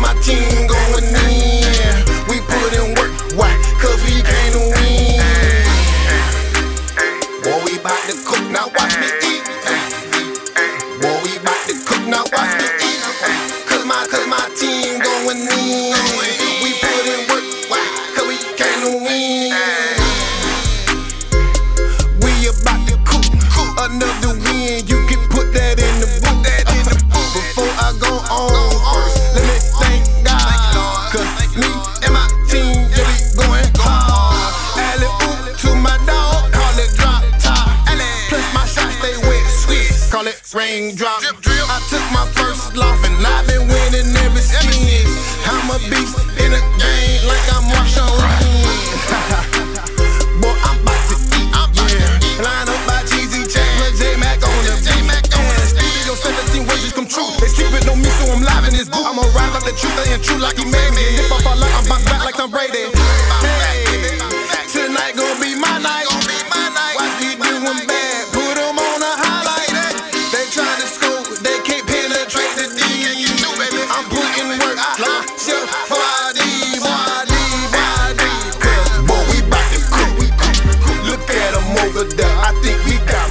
my team going in. We put in work, why? Cause we came to win. Boy, we bout to cook, now watch me eat. Boy, we bout to cook, now watch me eat. Cause my, cause my team going in. Call it raindrop. I took my first loss and I've been winning ever since. I'm a beast in a game like I'm Marshawn Boy, I'm about to eat, yeah. Line up by Cheesy Chain, plus J Mac on the J Mac on the Studio 17 wishes come true. They sleeping on me, so I'm live in this booth. I'ma ride like the truth, staying true like he made me. And if I fall out, I'm back like Tom Brady. I think we got